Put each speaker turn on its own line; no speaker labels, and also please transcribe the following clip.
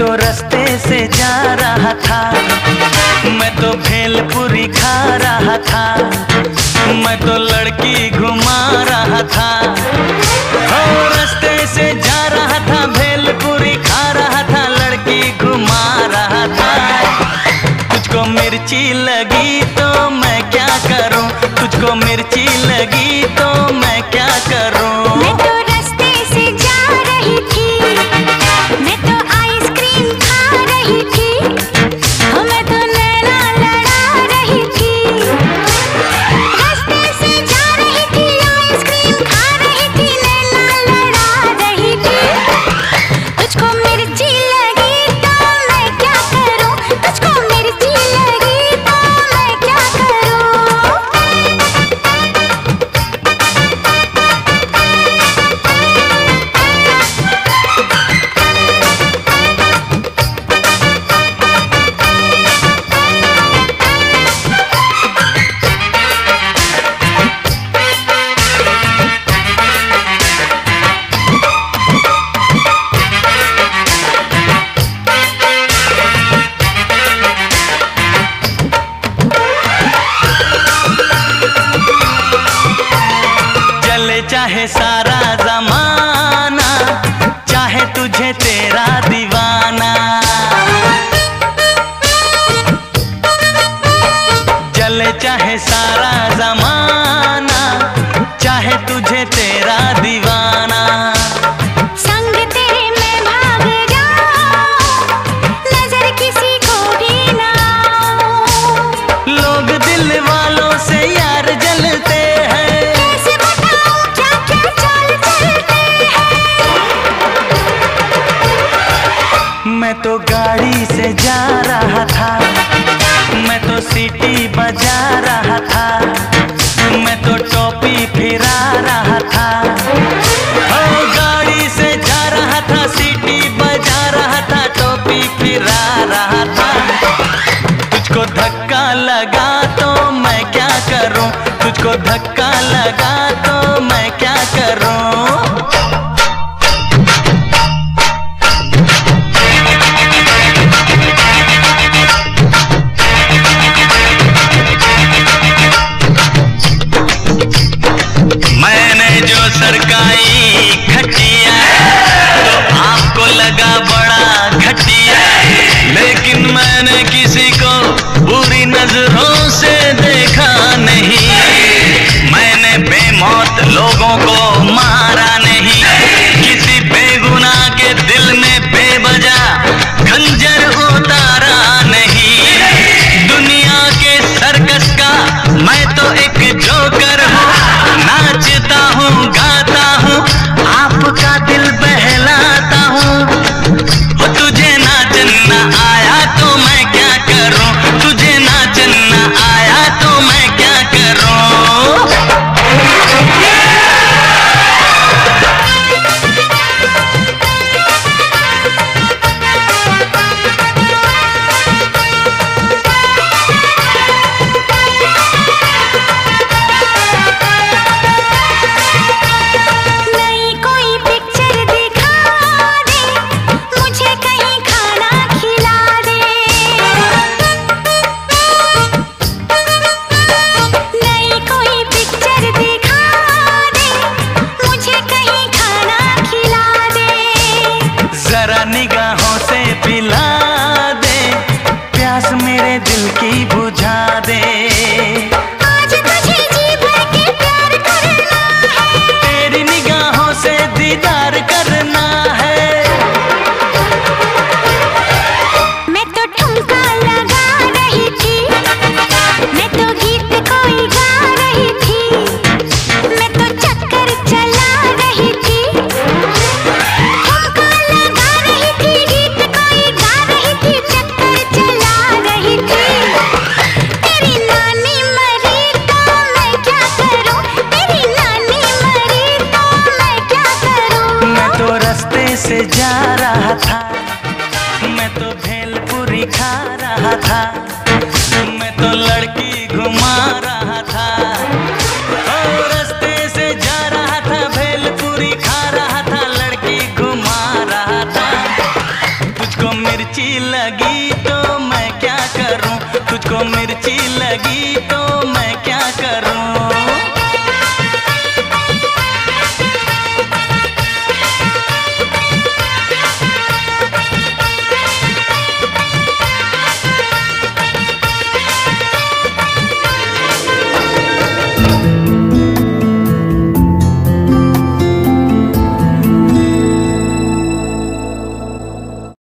रास्ते से जा रहा था। मैं तो भेलपुरी खा रहा था। मैं तो लड़की घुमा रहा था। हो, रास्ते से जा रहा था, भेलपुरी खा रहा था, लड़की घुमा रहा था। तुझको मिर्ची लगी तो मैं क्या करूँ? तुझको मिर्ची लगी तो मैं क्या करूँ? चाहे सारा जमाना चाहे तुझे तेरा दीवाना। चले चाहे सारा जमाना चाहे तुझे फिरा रहा था। ओ, गाड़ी से जा रहा था, सीटी बजा रहा था, टोपी फिरा रहा था। तुझको धक्का लगा तो मैं क्या करूँ? तुझको धक्का लगा जो सरकाई खटिया तो आपको लगा बड़ा घटिया लेकिन मैंने किसी को बुरी नज़रों से देखा नहीं। मैंने बेमौत लोगों को
जा रहा था। मैं तो
भेलपुरी खा रहा था। मैं तो लड़की घुमा रहा था। से जा रहा था, भेलपुरी खा रहा था, लड़की घुमा रहा था। मिर्च लगी तो मैं क्या करूँ? तुझको मिर्ची लगी